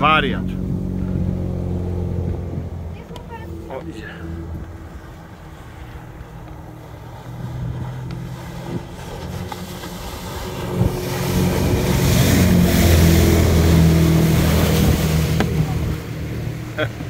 Variant. Yeah.